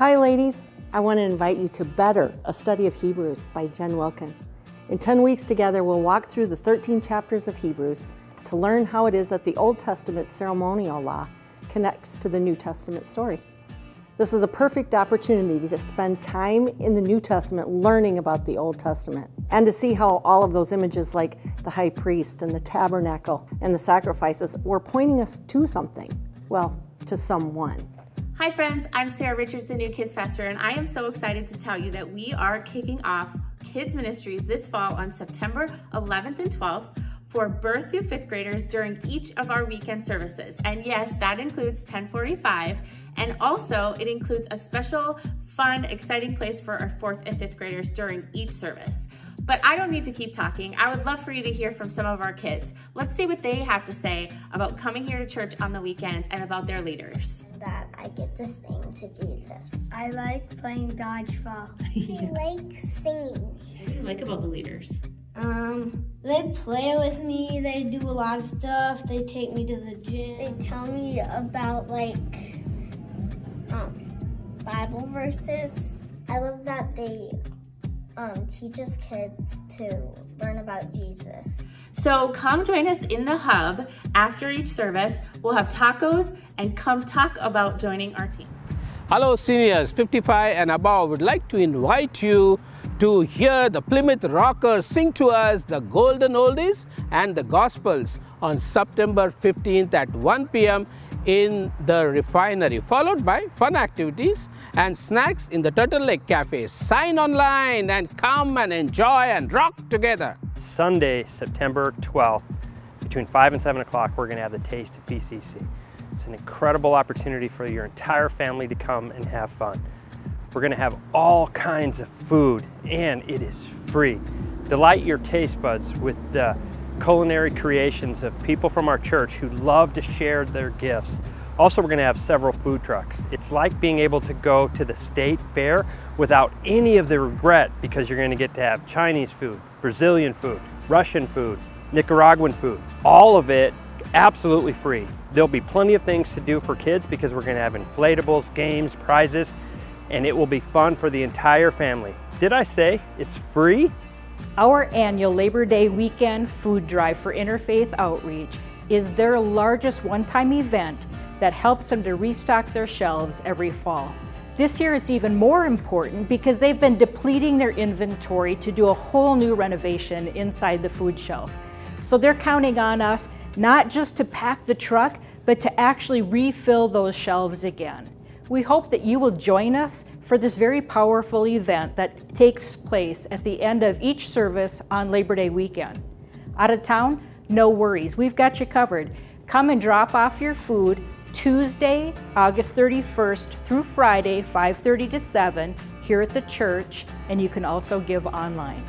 Hi, ladies. I want to invite you to Better, a study of Hebrews by Jen Wilkin. In 10 weeks together, we'll walk through the 13 chapters of Hebrews to learn how it is that the Old Testament ceremonial law connects to the New Testament story. This is a perfect opportunity to spend time in the New Testament learning about the Old Testament and to see how all of those images, like the high priest and the tabernacle and the sacrifices, were pointing us to something. Well, to someone. Hi friends, I'm Sarah Richards, the new Kids Pastor, and I am so excited to tell you that we are kicking off Kids Ministries this fall on September 11th and 12th for birth through fifth graders during each of our weekend services. And yes, that includes 1045. And also it includes a special, fun, exciting place for our fourth and fifth graders during each service. But I don't need to keep talking. I would love for you to hear from some of our kids. Let's see what they have to say about coming here to church on the weekends and about their leaders. That I get to sing to Jesus. I like playing dodgeball. I like singing. What do you like about the leaders? Um, they play with me. They do a lot of stuff. They take me to the gym. They tell me about like um, Bible verses. I love that they um, teach us kids to learn about Jesus. So come join us in the hub after each service. We'll have tacos and come talk about joining our team. Hello seniors 55 and above would like to invite you to hear the Plymouth Rockers sing to us the Golden Oldies and the Gospels on September 15th at 1 p.m. in the refinery, followed by fun activities and snacks in the Turtle Lake Cafe. Sign online and come and enjoy and rock together. Sunday, September 12th, between 5 and 7 o'clock, we're going to have the Taste of PCC. It's an incredible opportunity for your entire family to come and have fun. We're going to have all kinds of food, and it is free. Delight your taste buds with the culinary creations of people from our church who love to share their gifts. Also, we're going to have several food trucks. It's like being able to go to the state fair without any of the regret because you're going to get to have Chinese food, Brazilian food, Russian food, Nicaraguan food, all of it absolutely free. There'll be plenty of things to do for kids because we're going to have inflatables, games, prizes, and it will be fun for the entire family. Did I say it's free? Our annual Labor Day weekend food drive for Interfaith Outreach is their largest one-time event that helps them to restock their shelves every fall. This year it's even more important because they've been depleting their inventory to do a whole new renovation inside the food shelf. So they're counting on us not just to pack the truck, but to actually refill those shelves again. We hope that you will join us for this very powerful event that takes place at the end of each service on Labor Day weekend. Out of town? No worries, we've got you covered. Come and drop off your food Tuesday, August 31st through Friday, 5.30 to 7 here at the church, and you can also give online.